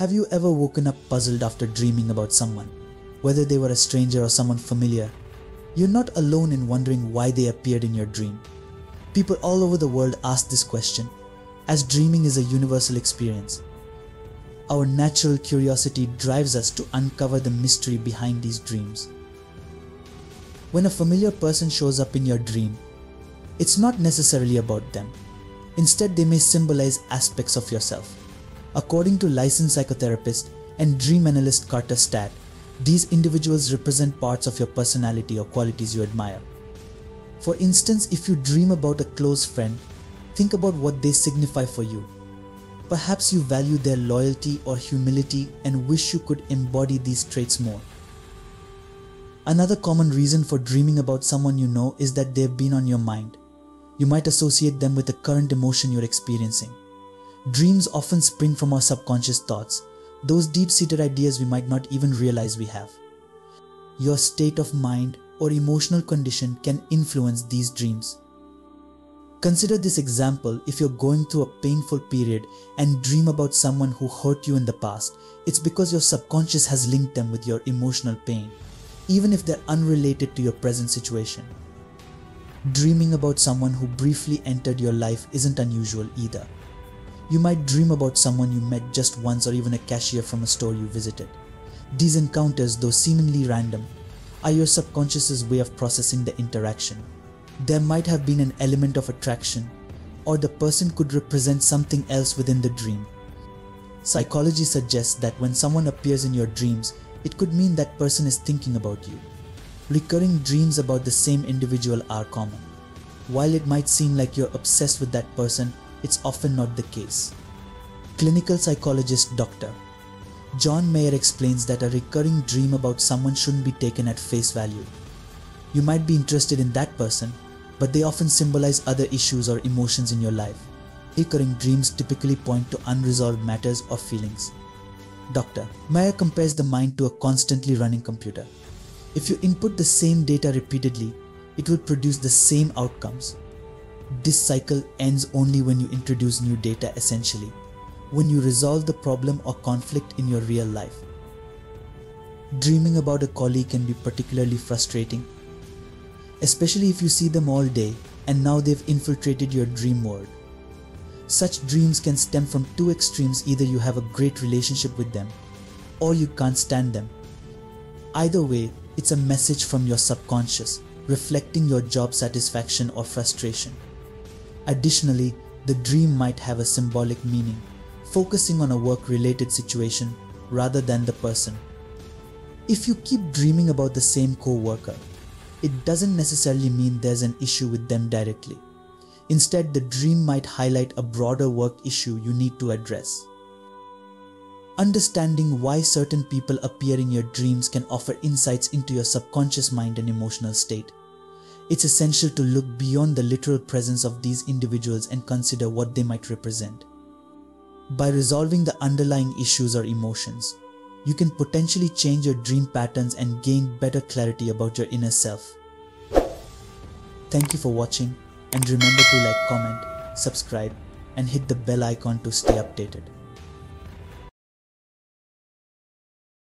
Have you ever woken up puzzled after dreaming about someone, whether they were a stranger or someone familiar? You're not alone in wondering why they appeared in your dream. People all over the world ask this question, as dreaming is a universal experience. Our natural curiosity drives us to uncover the mystery behind these dreams. When a familiar person shows up in your dream, it's not necessarily about them. Instead, they may symbolize aspects of yourself. According to licensed psychotherapist and dream analyst Carter Stadt, these individuals represent parts of your personality or qualities you admire. For instance, if you dream about a close friend, think about what they signify for you. Perhaps you value their loyalty or humility and wish you could embody these traits more. Another common reason for dreaming about someone you know is that they've been on your mind. You might associate them with the current emotion you're experiencing. Dreams often spring from our subconscious thoughts, those deep seated ideas we might not even realize we have. Your state of mind or emotional condition can influence these dreams. Consider this example if you're going through a painful period and dream about someone who hurt you in the past, it's because your subconscious has linked them with your emotional pain even if they're unrelated to your present situation. Dreaming about someone who briefly entered your life isn't unusual either. You might dream about someone you met just once or even a cashier from a store you visited. These encounters, though seemingly random, are your subconscious's way of processing the interaction. There might have been an element of attraction, or the person could represent something else within the dream. Psychology suggests that when someone appears in your dreams, it could mean that person is thinking about you. Recurring dreams about the same individual are common. While it might seem like you're obsessed with that person, it's often not the case. Clinical psychologist Dr. John Mayer explains that a recurring dream about someone shouldn't be taken at face value. You might be interested in that person, but they often symbolize other issues or emotions in your life. Recurring dreams typically point to unresolved matters or feelings. Doctor, Mayer compares the mind to a constantly running computer. If you input the same data repeatedly, it will produce the same outcomes. This cycle ends only when you introduce new data essentially, when you resolve the problem or conflict in your real life. Dreaming about a colleague can be particularly frustrating, especially if you see them all day and now they've infiltrated your dream world. Such dreams can stem from two extremes either you have a great relationship with them or you can't stand them. Either way, it's a message from your subconscious reflecting your job satisfaction or frustration. Additionally, the dream might have a symbolic meaning, focusing on a work related situation rather than the person. If you keep dreaming about the same co worker, it doesn't necessarily mean there's an issue with them directly. Instead, the dream might highlight a broader work issue you need to address. Understanding why certain people appear in your dreams can offer insights into your subconscious mind and emotional state. It's essential to look beyond the literal presence of these individuals and consider what they might represent. By resolving the underlying issues or emotions, you can potentially change your dream patterns and gain better clarity about your inner self. Thank you for watching and remember to like, comment, subscribe and hit the bell icon to stay updated.